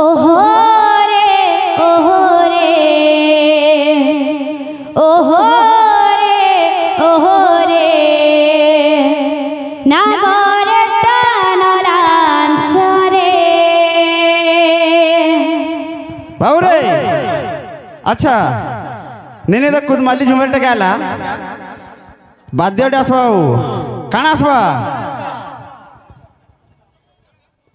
ओहो रे ओहो रे ओहो रे ओहो रे नागोरटनोलांच रे भाऊ रे अच्छा नेने तर कुदमाली झुमरटा गेला बाद्य डास भाऊ काण असवा। हो,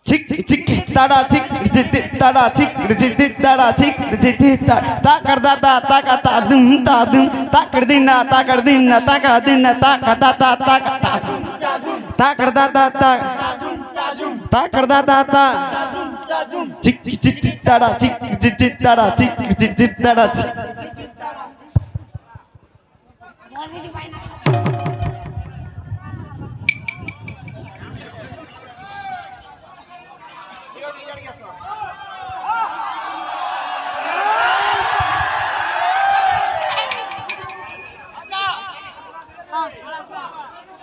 चिक चिक ताड़ा चिक रिजिति ताड़ा चिक रिजिति ताड़ा चिक रिजिति ता कर दा ता ता का ता दुम ता दुम ता कर दिन ता कर दिन ता का दिन ता का ता ता ता ता ता कर दा ता ता ता कर दा ता ता चिक चिक ताड़ा चिक रिजिति ताड़ा चिक रिजिति ताड़ा चिक 嗯。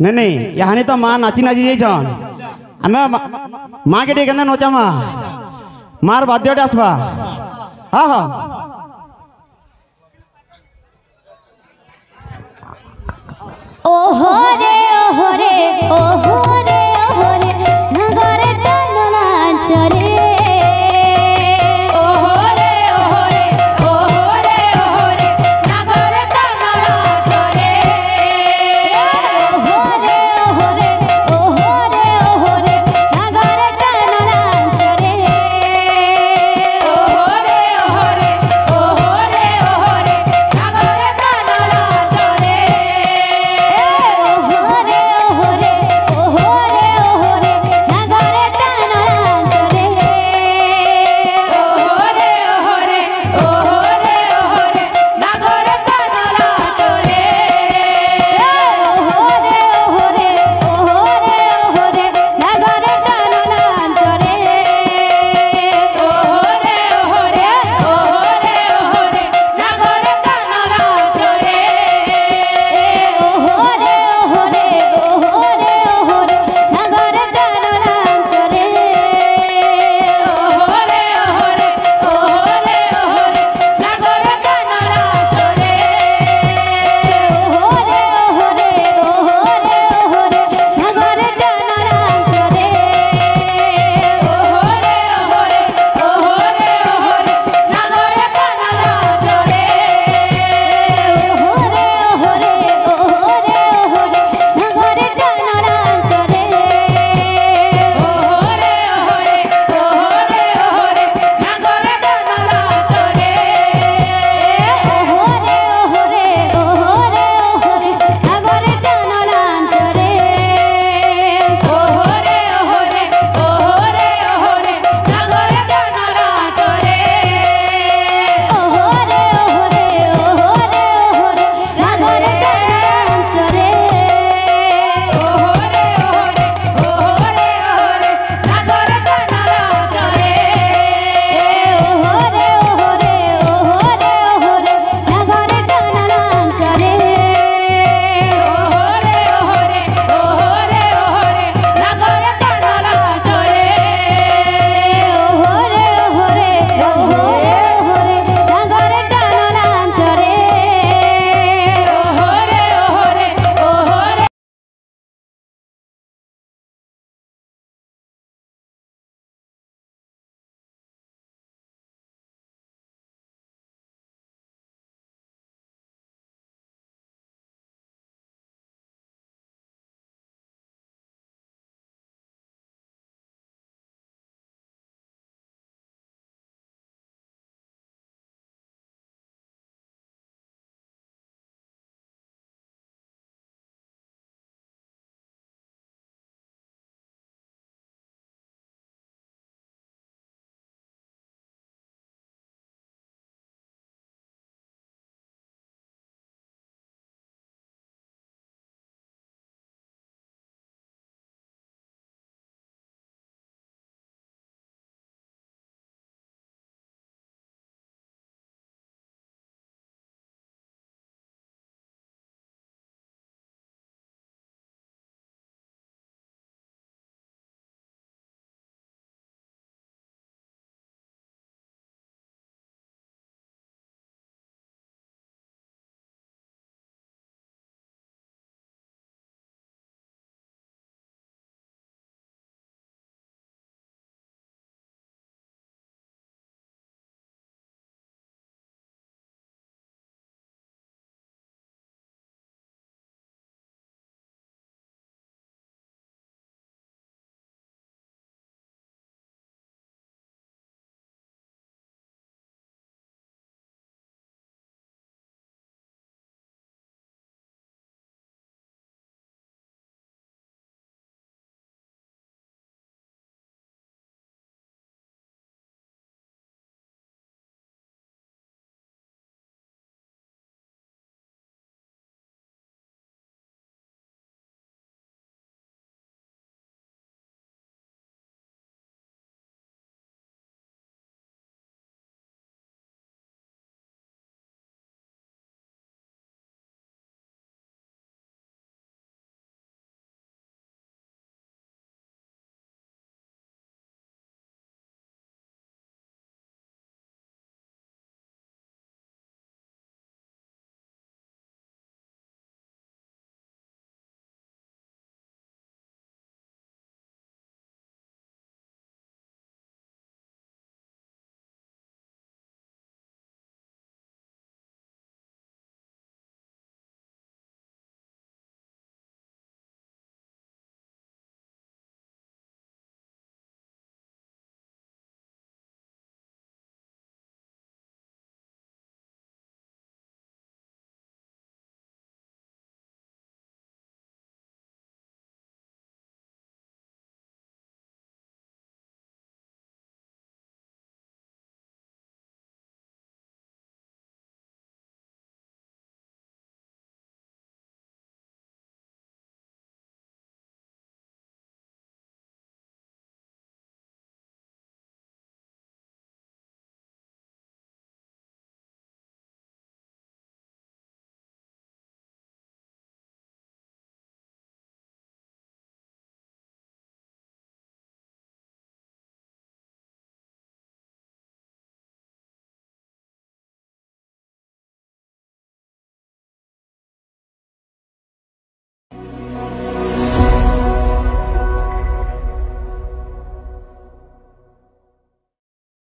नहीं नहीं, यहाँ तो माँ नाची नाची जाइछन आम माँ के टे नचा माँ। मार बाध्यटे आसवा हाँ हाँ ओहो रे ओहो रे ओहो रे ओहो रे। नगर नाचरे